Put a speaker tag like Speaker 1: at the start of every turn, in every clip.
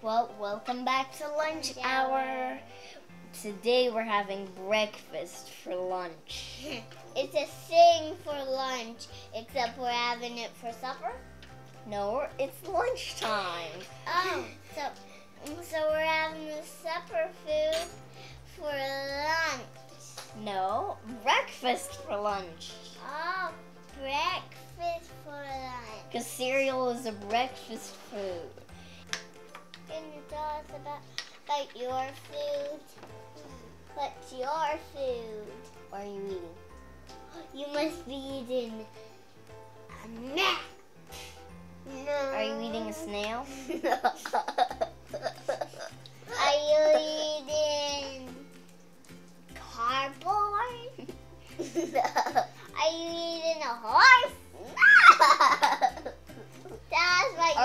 Speaker 1: Well, welcome back to lunch hour. Today we're having breakfast for lunch.
Speaker 2: It's a thing for lunch, except we're having it for supper.
Speaker 1: No, it's lunchtime.
Speaker 2: Oh, so so we're having the supper food for lunch.
Speaker 1: No, breakfast for lunch.
Speaker 2: Oh, breakfast for lunch.
Speaker 1: Because cereal is a breakfast food.
Speaker 2: Can you tell us about, about your food? What's your food?
Speaker 1: What are you eating?
Speaker 2: You must be eating a nut. No.
Speaker 1: Are you eating a snail?
Speaker 2: Are you eating cardboard? no. Are you eating a horse?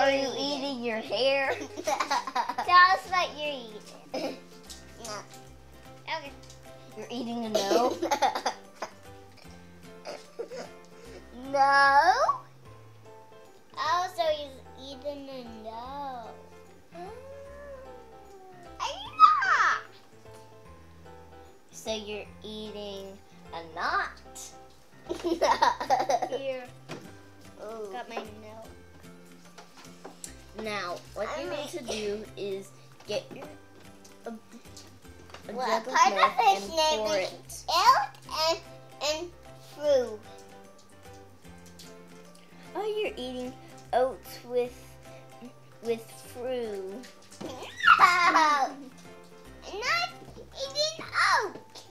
Speaker 1: Are
Speaker 2: you're
Speaker 1: eating your hair?
Speaker 2: Tell us what you're eating. No. Okay.
Speaker 1: You're eating a no?
Speaker 2: no. Oh, also, he's eating a no. Ah, Are you not?
Speaker 1: So you're eating a knot?
Speaker 2: Here,
Speaker 1: Oh.
Speaker 2: got my milk.
Speaker 1: Now, what you need to do is get your a, a
Speaker 2: Well,
Speaker 1: jug of
Speaker 2: part of
Speaker 1: milk
Speaker 2: his
Speaker 1: and
Speaker 2: name
Speaker 1: pour
Speaker 2: is-
Speaker 1: it.
Speaker 2: Milk and, and fruit.
Speaker 1: Oh, you're eating oats with with fruit.
Speaker 2: No. Not eating oat.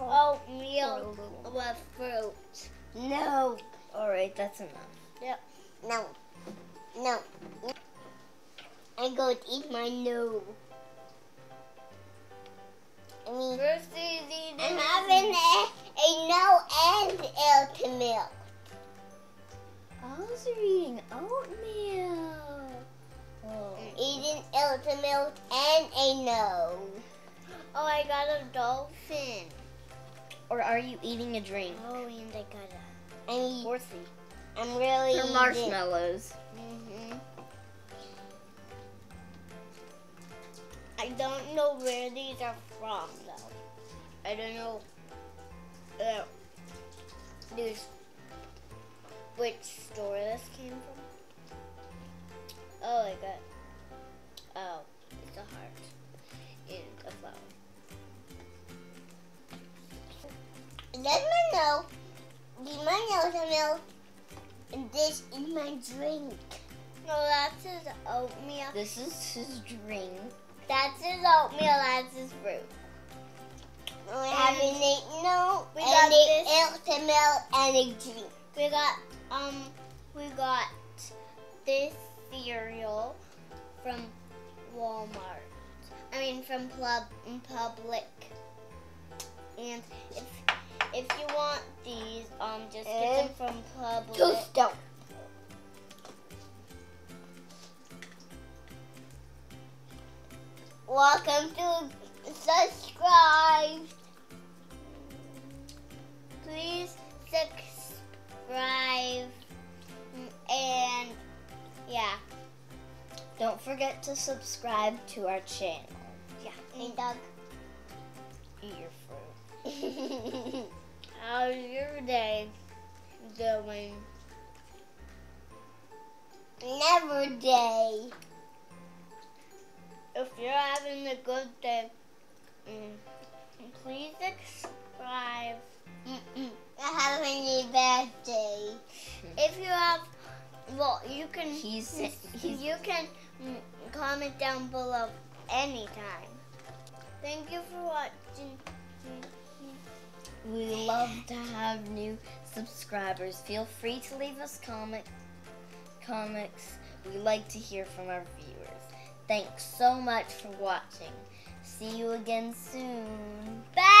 Speaker 2: Oatmeal with fruit.
Speaker 1: No. All right, that's enough.
Speaker 2: No. No. I'm going to eat my no. I mean, I'm having a, a no and.
Speaker 1: Oh, so you're eating oatmeal. Oh.
Speaker 2: I'm eating milk and a no. Oh, I got a dolphin.
Speaker 1: Or are you eating a drink?
Speaker 2: Oh, and I got a. I mean,
Speaker 1: Horsey.
Speaker 2: I'm really eating.
Speaker 1: marshmallows.
Speaker 2: hmm I don't know where these are from, though. I don't know. Uh, which store this came from. Oh, I got. Oh, it's a heart and a flower. No. This my nose milk. And this is my drink. No, that's his oatmeal.
Speaker 1: This is his drink.
Speaker 2: That's his oatmeal. That's his fruit. We having a no
Speaker 1: We
Speaker 2: and
Speaker 1: got
Speaker 2: a oatmeal and a drink. We got um we got this cereal from Walmart. I mean from Plub Publix. And if if you want these, um just get them from Publix.
Speaker 1: don't.
Speaker 2: Welcome to subscribe. Please subscribe and yeah,
Speaker 1: Don't forget to subscribe to our channel.
Speaker 2: yeah. Hey Doug,
Speaker 1: Eat your fruit.
Speaker 2: how's your day going? Never day. If you're having a good day, mm, please subscribe. Having a bad day. If you have, well, you can.
Speaker 1: He's he's
Speaker 2: you can mm, comment down below anytime. Thank you for watching.
Speaker 1: we love to have new subscribers. Feel free to leave us comment comics. We like to hear from our viewers. Thanks so much for watching. See you again soon.
Speaker 2: Bye.